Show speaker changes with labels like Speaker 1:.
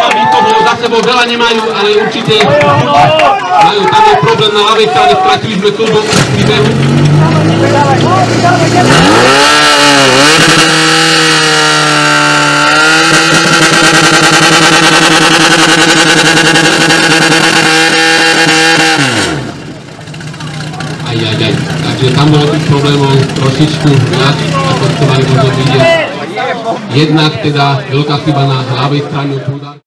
Speaker 1: Baví to bylo za sebou, veľa nemajú, ale určite majú tam problém na hlavě, ale ztratili jsme to do výbehu. Aj, aj, aj. Takže tam bolo tých problémov trošičku viac, ako ste mali možnosť vidieť. Jednak teda veľká chyba na ľavej strane prúda.